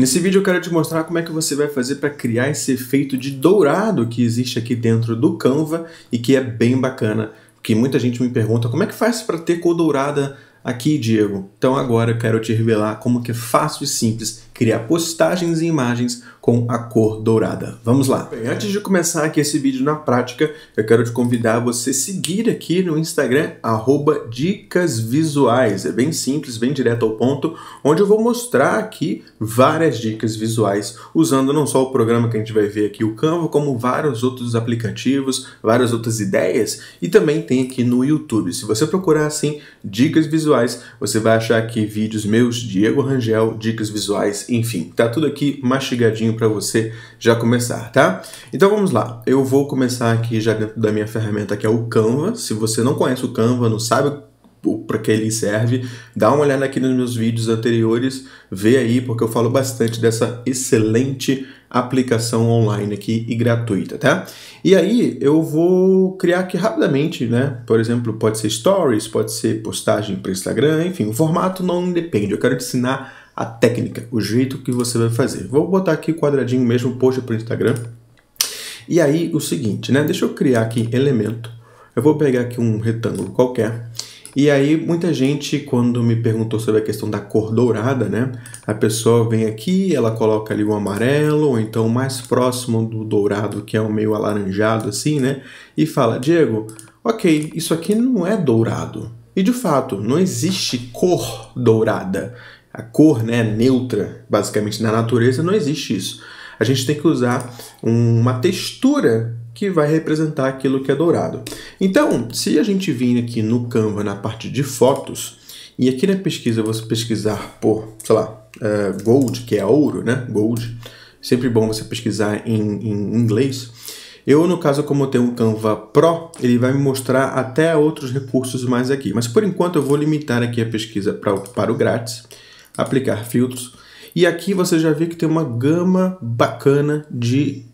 Nesse vídeo eu quero te mostrar como é que você vai fazer para criar esse efeito de dourado que existe aqui dentro do Canva e que é bem bacana, porque muita gente me pergunta como é que faz para ter cor dourada aqui, Diego. Então agora eu quero te revelar como que é fácil e simples criar postagens e imagens com a cor dourada. Vamos lá! Bem, antes de começar aqui esse vídeo na prática, eu quero te convidar a você seguir aqui no Instagram, arroba Dicas Visuais. É bem simples, bem direto ao ponto, onde eu vou mostrar aqui várias dicas visuais, usando não só o programa que a gente vai ver aqui, o Canva, como vários outros aplicativos, várias outras ideias, e também tem aqui no YouTube. Se você procurar assim, Dicas Visuais, você vai achar aqui vídeos meus, Diego Rangel, Dicas Visuais enfim, tá tudo aqui mastigadinho para você já começar, tá? Então vamos lá. Eu vou começar aqui já dentro da minha ferramenta que é o Canva. Se você não conhece o Canva, não sabe para que ele serve, dá uma olhada aqui nos meus vídeos anteriores, vê aí porque eu falo bastante dessa excelente aplicação online aqui e gratuita, tá? E aí eu vou criar aqui rapidamente, né? Por exemplo, pode ser stories, pode ser postagem para Instagram, enfim, o formato não depende. Eu quero te ensinar a técnica, o jeito que você vai fazer. Vou botar aqui quadradinho mesmo, post para o Instagram. E aí o seguinte, né? Deixa eu criar aqui elemento. Eu vou pegar aqui um retângulo qualquer. E aí muita gente quando me perguntou sobre a questão da cor dourada, né? A pessoa vem aqui, ela coloca ali o amarelo ou então mais próximo do dourado, que é o meio alaranjado assim, né? E fala: "Diego, OK, isso aqui não é dourado". E de fato, não existe cor dourada a cor né, neutra, basicamente, na natureza, não existe isso. A gente tem que usar uma textura que vai representar aquilo que é dourado. Então, se a gente vir aqui no Canva, na parte de fotos, e aqui na pesquisa você pesquisar por, sei lá, uh, gold, que é ouro, né? Gold. Sempre bom você pesquisar em, em inglês. Eu, no caso, como eu tenho um Canva Pro, ele vai me mostrar até outros recursos mais aqui. Mas por enquanto eu vou limitar aqui a pesquisa pra, para o grátis aplicar filtros. E aqui você já vê que tem uma gama bacana de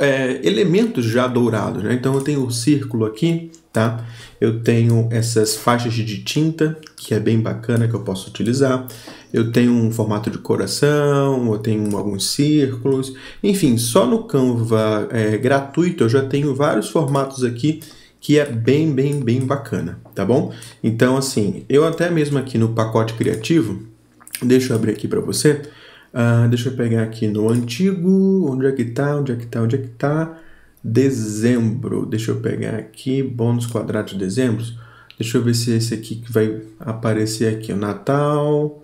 é, elementos já dourados. Né? Então eu tenho o círculo aqui, tá? Eu tenho essas faixas de tinta, que é bem bacana que eu posso utilizar. Eu tenho um formato de coração, eu tenho alguns círculos. Enfim, só no Canva é, gratuito eu já tenho vários formatos aqui que é bem, bem, bem bacana, tá bom? Então, assim, eu até mesmo aqui no pacote criativo, Deixa eu abrir aqui para você. Uh, deixa eu pegar aqui no antigo. Onde é que tá? Onde é que tá? Onde é que tá? Dezembro. Deixa eu pegar aqui. Bônus quadrados de dezembro. Deixa eu ver se é esse aqui que vai aparecer aqui. O Natal.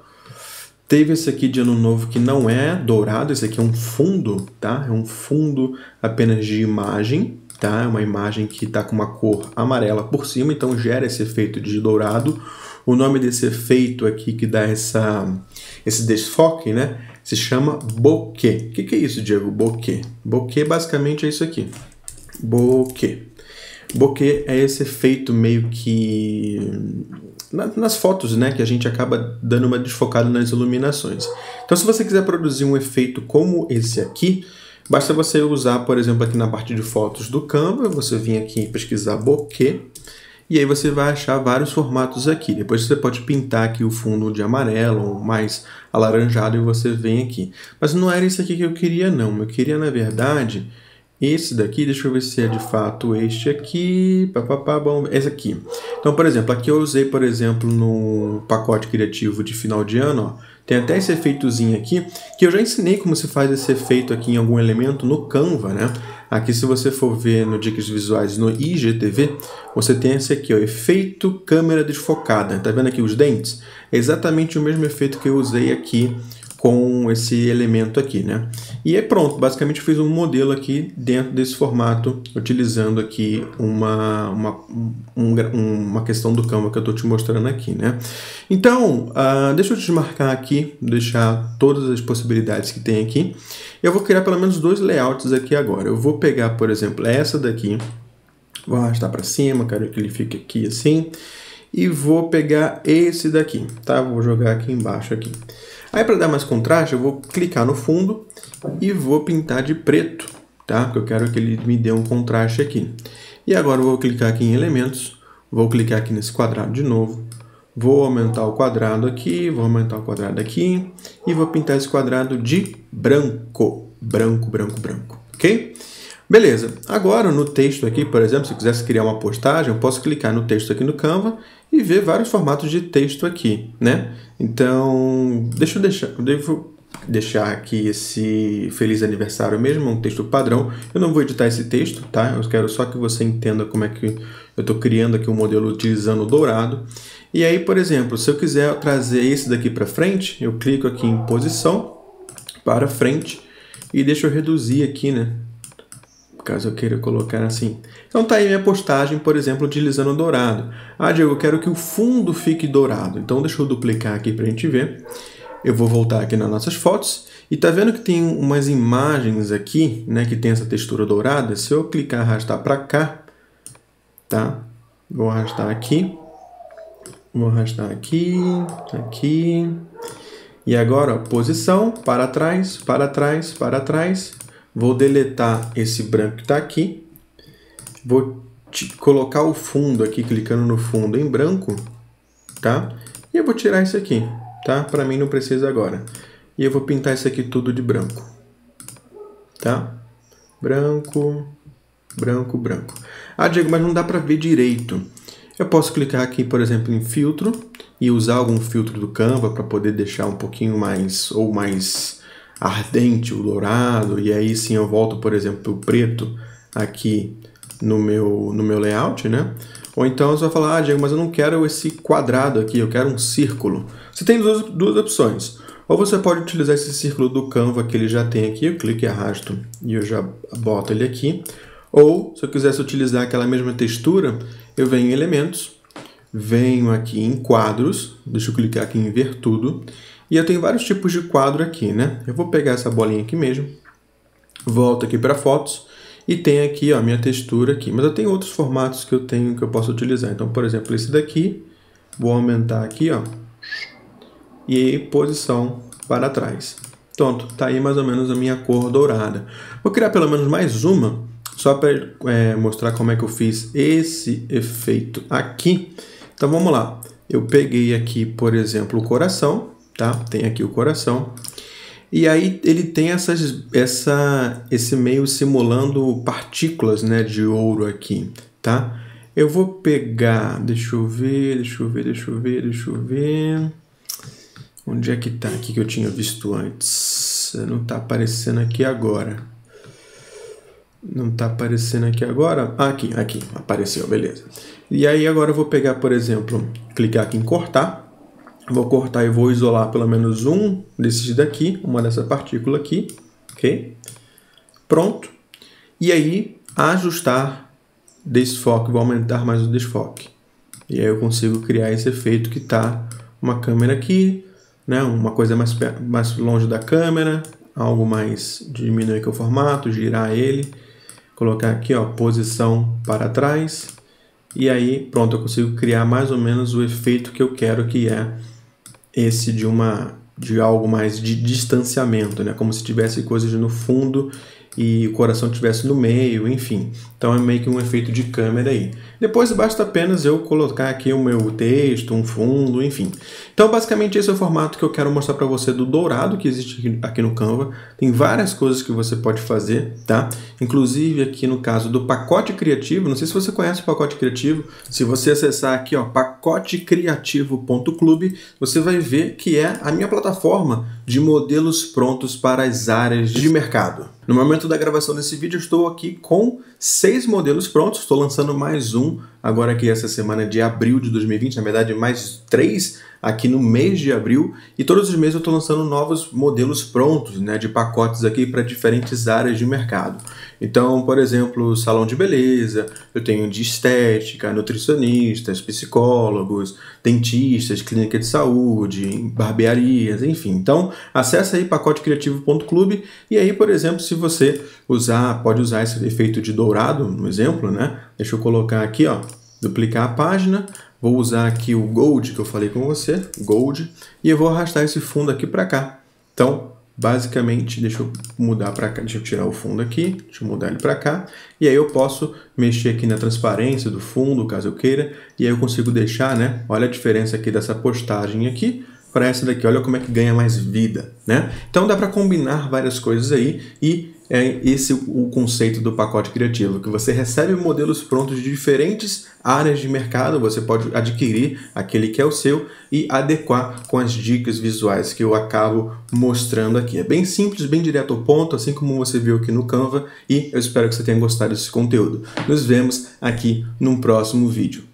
Teve esse aqui de ano novo que não é dourado. Esse aqui é um fundo, tá? É um fundo apenas de imagem, tá? É uma imagem que está com uma cor amarela por cima, então gera esse efeito de dourado. O nome desse efeito aqui que dá essa, esse desfoque, né? Se chama bokeh. O que, que é isso, Diego? Bokeh. Bokeh basicamente é isso aqui. Bokeh. Bokeh é esse efeito meio que nas fotos, né, que a gente acaba dando uma desfocada nas iluminações. Então, se você quiser produzir um efeito como esse aqui, basta você usar, por exemplo, aqui na parte de fotos do Canva, você vir aqui pesquisar bokeh e aí você vai achar vários formatos aqui. Depois você pode pintar aqui o fundo de amarelo ou mais alaranjado e você vem aqui. Mas não era isso aqui que eu queria não. Eu queria, na verdade, esse daqui, deixa eu ver se é de fato este aqui, papapá, bom, esse aqui. Então, por exemplo, aqui eu usei, por exemplo, no pacote criativo de final de ano, ó, tem até esse efeitozinho aqui, que eu já ensinei como se faz esse efeito aqui em algum elemento no Canva, né? Aqui, se você for ver no Dicas Visuais no IGTV, você tem esse aqui, ó, efeito câmera desfocada. Tá vendo aqui os dentes? É exatamente o mesmo efeito que eu usei aqui com esse elemento aqui, né? E é pronto, basicamente eu fiz um modelo aqui dentro desse formato, utilizando aqui uma, uma, um, uma questão do Canva que eu estou te mostrando aqui, né? Então, uh, deixa eu desmarcar aqui, deixar todas as possibilidades que tem aqui. Eu vou criar pelo menos dois layouts aqui agora. Eu vou pegar, por exemplo, essa daqui, vou arrastar para cima, quero que ele fique aqui assim, e vou pegar esse daqui, tá? Vou jogar aqui embaixo aqui. Aí para dar mais contraste, eu vou clicar no fundo e vou pintar de preto, tá? Porque eu quero que ele me dê um contraste aqui. E agora eu vou clicar aqui em elementos, vou clicar aqui nesse quadrado de novo, Vou aumentar o quadrado aqui, vou aumentar o quadrado aqui e vou pintar esse quadrado de branco. Branco, branco, branco, ok? Beleza, agora no texto aqui, por exemplo, se eu quisesse criar uma postagem, eu posso clicar no texto aqui no Canva e ver vários formatos de texto aqui, né? Então, deixa eu deixar, devo deixar aqui esse feliz aniversário mesmo, um texto padrão. Eu não vou editar esse texto, tá? Eu quero só que você entenda como é que eu estou criando aqui o um modelo utilizando o dourado. E aí, por exemplo, se eu quiser trazer esse daqui para frente, eu clico aqui em posição, para frente, e deixa eu reduzir aqui, né? Caso eu queira colocar assim. Então tá aí minha postagem, por exemplo, utilizando dourado. Ah, Diego, eu quero que o fundo fique dourado. Então deixa eu duplicar aqui para a gente ver. Eu vou voltar aqui nas nossas fotos. E tá vendo que tem umas imagens aqui, né, que tem essa textura dourada? Se eu clicar arrastar para cá, tá? Vou arrastar aqui. Vou arrastar aqui, aqui. E agora, ó, posição, para trás, para trás, para trás. Vou deletar esse branco que está aqui. Vou colocar o fundo aqui, clicando no fundo em branco, tá? E eu vou tirar isso aqui, tá? Para mim não precisa agora. E eu vou pintar isso aqui tudo de branco, tá? Branco, branco, branco. Ah, Diego, mas não dá para ver direito. Eu posso clicar aqui, por exemplo, em filtro e usar algum filtro do Canva para poder deixar um pouquinho mais ou mais ardente o dourado e aí sim eu volto, por exemplo, o preto aqui no meu, no meu layout, né? Ou então você vai falar, ah, Diego, mas eu não quero esse quadrado aqui, eu quero um círculo. Você tem duas, duas opções. Ou você pode utilizar esse círculo do Canva que ele já tem aqui, eu clico e arrasto e eu já boto ele aqui. Ou, se eu quisesse utilizar aquela mesma textura, eu venho em elementos, venho aqui em quadros, deixa eu clicar aqui em ver tudo, e eu tenho vários tipos de quadro aqui, né? Eu vou pegar essa bolinha aqui mesmo, volto aqui para fotos, e tem aqui a minha textura aqui. Mas eu tenho outros formatos que eu tenho que eu posso utilizar. Então, por exemplo, esse daqui, vou aumentar aqui, ó, e posição para trás. Pronto, tá aí mais ou menos a minha cor dourada. Vou criar pelo menos mais uma, só para é, mostrar como é que eu fiz esse efeito aqui. Então vamos lá. Eu peguei aqui, por exemplo, o coração, tá? Tem aqui o coração. E aí ele tem essas, essa, esse meio simulando partículas né, de ouro aqui, tá? Eu vou pegar, deixa eu ver, deixa eu ver, deixa eu ver, deixa eu ver. Onde é que tá aqui que eu tinha visto antes? Não tá aparecendo aqui agora. Não está aparecendo aqui agora? Ah, aqui, aqui, apareceu, beleza. E aí agora eu vou pegar, por exemplo, clicar aqui em cortar. Vou cortar e vou isolar pelo menos um desses daqui, uma dessa partícula aqui, ok? Pronto. E aí, ajustar desfoque, vou aumentar mais o desfoque. E aí eu consigo criar esse efeito que está uma câmera aqui, né? uma coisa mais, mais longe da câmera, algo mais diminuir aqui o formato, girar ele colocar aqui, ó, posição para trás, e aí pronto, eu consigo criar mais ou menos o efeito que eu quero que é esse de uma de algo mais de distanciamento, né? Como se tivesse coisas no fundo e o coração estivesse no meio, enfim. Então é meio que um efeito de câmera aí. Depois basta apenas eu colocar aqui o meu texto, um fundo, enfim. Então basicamente esse é o formato que eu quero mostrar para você do dourado que existe aqui no Canva. Tem várias coisas que você pode fazer, tá? Inclusive aqui no caso do pacote criativo, não sei se você conhece o pacote criativo, se você acessar aqui ó, pacotecriativo.clube, você vai ver que é a minha plataforma de modelos prontos para as áreas de mercado. No momento da gravação desse vídeo, estou aqui com seis modelos prontos. Estou lançando mais um agora aqui essa semana de abril de 2020, na verdade mais três aqui no mês de abril e todos os meses eu estou lançando novos modelos prontos, né, de pacotes aqui para diferentes áreas de mercado. Então, por exemplo, salão de beleza, eu tenho de estética, nutricionistas, psicólogos, dentistas, clínica de saúde, barbearias, enfim. Então, acessa aí pacotecriativo.clube e aí, por exemplo, se você usar, pode usar esse efeito de dourado, no exemplo, né? Deixa eu colocar aqui, ó, duplicar a página, Vou usar aqui o Gold que eu falei com você, Gold, e eu vou arrastar esse fundo aqui para cá. Então, basicamente, deixa eu mudar para cá, deixa eu tirar o fundo aqui, deixa eu mudar ele para cá, e aí eu posso mexer aqui na transparência do fundo, caso eu queira, e aí eu consigo deixar, né, olha a diferença aqui dessa postagem aqui, para essa daqui, olha como é que ganha mais vida, né? Então dá para combinar várias coisas aí e é esse o conceito do pacote criativo, que você recebe modelos prontos de diferentes áreas de mercado, você pode adquirir aquele que é o seu e adequar com as dicas visuais que eu acabo mostrando aqui. É bem simples, bem direto ao ponto, assim como você viu aqui no Canva, e eu espero que você tenha gostado desse conteúdo. Nos vemos aqui num próximo vídeo.